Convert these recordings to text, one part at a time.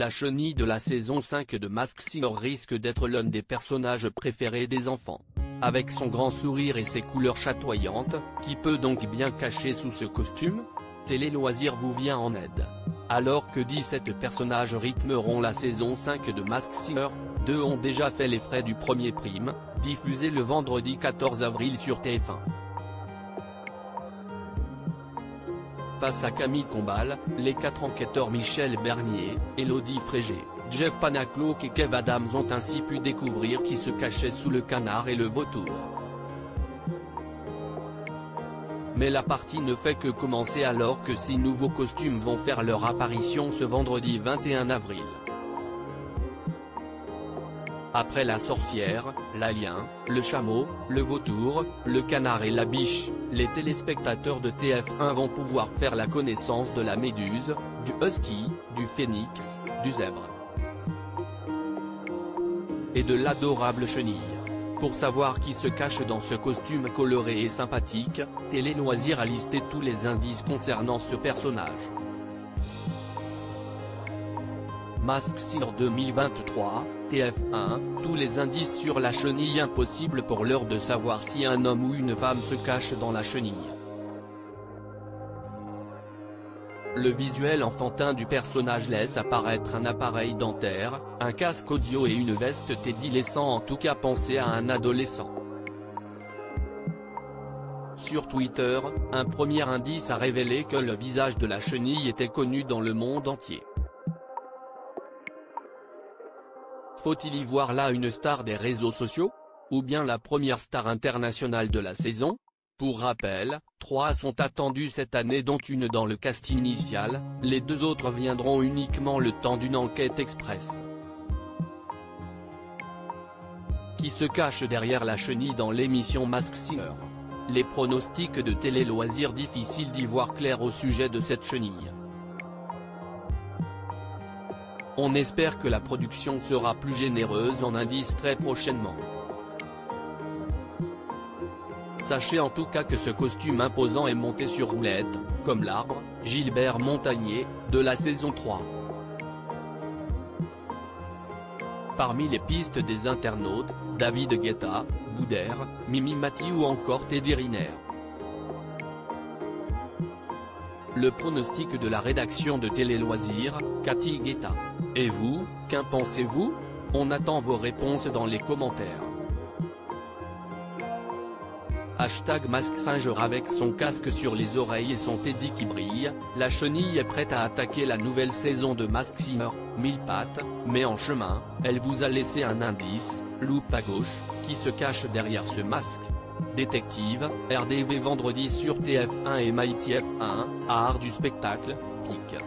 la chenille de la saison 5 de Mask Singer risque d'être l'un des personnages préférés des enfants. Avec son grand sourire et ses couleurs chatoyantes, qui peut donc bien cacher sous ce costume Télé Loisirs vous vient en aide. Alors que 17 personnages rythmeront la saison 5 de Mask Singer, deux ont déjà fait les frais du premier prime, diffusé le vendredi 14 avril sur TF1. Face à Camille Combal, les quatre enquêteurs Michel Bernier, Elodie Frégé, Jeff Panaclock et Kev Adams ont ainsi pu découvrir qui se cachait sous le canard et le vautour. Mais la partie ne fait que commencer alors que six nouveaux costumes vont faire leur apparition ce vendredi 21 avril. Après la sorcière, l'alien, le chameau, le vautour, le canard et la biche, les téléspectateurs de TF1 vont pouvoir faire la connaissance de la méduse, du husky, du phénix, du zèbre et de l'adorable chenille. Pour savoir qui se cache dans ce costume coloré et sympathique, Télé Loisirs a listé tous les indices concernant ce personnage. Mask Singer 2023, TF1, tous les indices sur la chenille impossible pour l'heure de savoir si un homme ou une femme se cache dans la chenille. Le visuel enfantin du personnage laisse apparaître un appareil dentaire, un casque audio et une veste Teddy laissant en tout cas penser à un adolescent. Sur Twitter, un premier indice a révélé que le visage de la chenille était connu dans le monde entier. Faut-il y voir là une star des réseaux sociaux? Ou bien la première star internationale de la saison? Pour rappel, trois sont attendus cette année dont une dans le cast initial, les deux autres viendront uniquement le temps d'une enquête express. Qui se cache derrière la chenille dans l'émission Mask Singer? Les pronostics de télé loisirs difficile d'y voir clair au sujet de cette chenille. On espère que la production sera plus généreuse en indices très prochainement. Sachez en tout cas que ce costume imposant est monté sur roulette, comme l'arbre, Gilbert Montagnier, de la saison 3. Parmi les pistes des internautes, David Guetta, Boudère, Mimi Mati ou encore Teddy Riner. Le pronostic de la rédaction de Télé Loisirs, Cathy Guetta. Et vous, qu'en pensez-vous? On attend vos réponses dans les commentaires. Hashtag Masque Singer avec son casque sur les oreilles et son teddy qui brille, la chenille est prête à attaquer la nouvelle saison de Mask Singer, mille pattes, mais en chemin, elle vous a laissé un indice, loupe à gauche, qui se cache derrière ce masque. Détective, RDV vendredi sur TF1 et MyTF1, Art du spectacle, pique.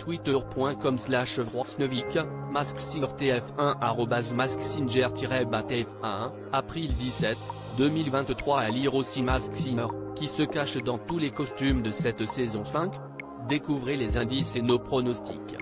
twitter.com slash Vrosnevik, TF1 arrobase masksinger-tf1, April 17, 2023 à lire aussi Mask Singer, qui se cache dans tous les costumes de cette saison 5 Découvrez les indices et nos pronostics.